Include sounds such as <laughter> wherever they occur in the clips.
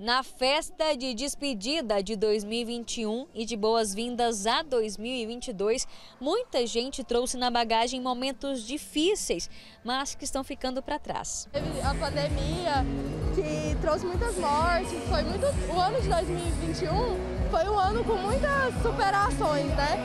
Na festa de despedida de 2021 e de boas-vindas a 2022, muita gente trouxe na bagagem momentos difíceis, mas que estão ficando para trás. A pandemia que trouxe muitas mortes, foi muito o ano de 2021 foi um ano com muitas superações, né?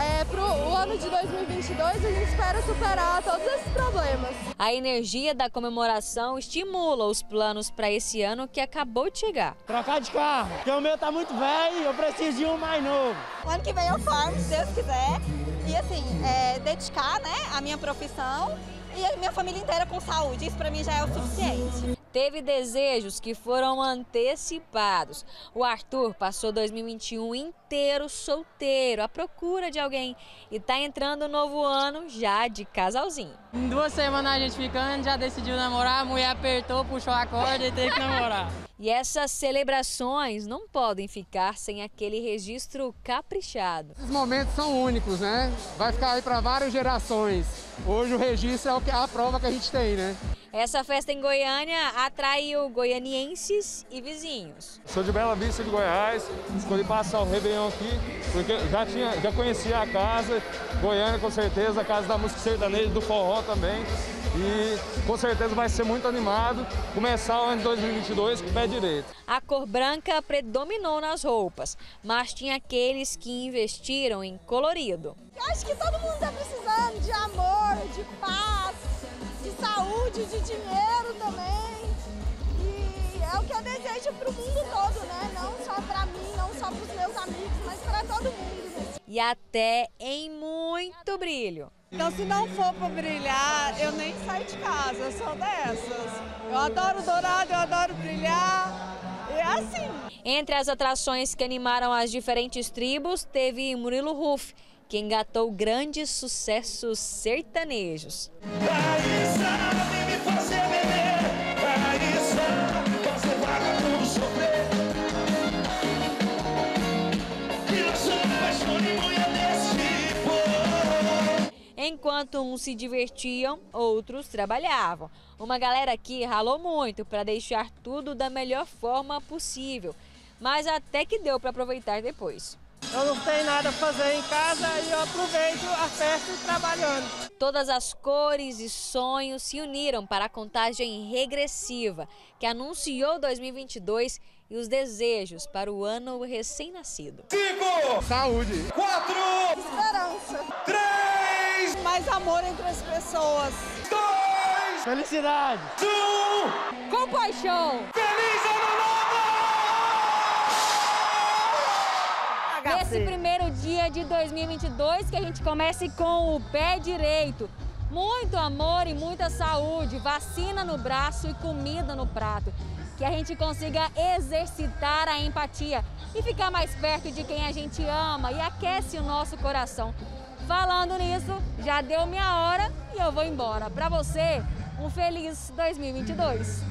É, para o ano de 2022 a gente espera superar todos esses problemas. A energia da comemoração estimula os planos para esse ano que acabou de chegar. Trocar de carro, porque o meu tá muito velho e eu preciso de um mais novo. O ano que vem eu formo, se Deus quiser, e assim, é, dedicar né, a minha profissão e a minha família inteira com saúde. Isso para mim já é o suficiente teve desejos que foram antecipados. O Arthur passou 2021 inteiro solteiro, à procura de alguém e está entrando o novo ano já de casalzinho. Em duas semanas a gente ficando, já decidiu namorar, a mulher apertou, puxou a corda e teve que namorar. <laughs> E essas celebrações não podem ficar sem aquele registro caprichado. Os momentos são únicos, né? Vai ficar aí para várias gerações. Hoje o registro é o que a prova que a gente tem, né? Essa festa em Goiânia atraiu goianienses e vizinhos. Sou de Bela Vista de Goiás, escolhi passar o Réveillon aqui, porque já, tinha, já conhecia a casa, Goiânia com certeza, a casa da música sertaneja do forró também. E com certeza vai ser muito animado começar o ano de 2022 com o pé direito. A cor branca predominou nas roupas, mas tinha aqueles que investiram em colorido. acho que todo mundo está precisando de amor, de paz, saúde, de dinheiro também. E é o que eu desejo para o mundo todo, né? Não só para mim, não só para os meus amigos, mas para todo mundo. E até em muito brilho. Então, se não for para brilhar, eu nem saio de casa, eu sou dessas. Eu adoro dourado, eu adoro brilhar. É assim. Entre as atrações que animaram as diferentes tribos, teve Murilo Ruff, que engatou grandes sucessos sertanejos. Enquanto uns se divertiam, outros trabalhavam. Uma galera aqui ralou muito para deixar tudo da melhor forma possível, mas até que deu para aproveitar depois. Eu não tenho nada a fazer em casa e eu aproveito a festa trabalhando. Todas as cores e sonhos se uniram para a contagem regressiva que anunciou 2022 e os desejos para o ano recém-nascido. Cinco! Saúde! Quatro! Esperança! Três! Mais amor entre as pessoas! Dois! Felicidade! Um! Compaixão! Feliz Ano Novo! Nesse primeiro dia de 2022 que a gente comece com o pé direito. Muito amor e muita saúde, vacina no braço e comida no prato que a gente consiga exercitar a empatia e ficar mais perto de quem a gente ama e aquece o nosso coração. Falando nisso, já deu minha hora e eu vou embora. Para você, um feliz 2022.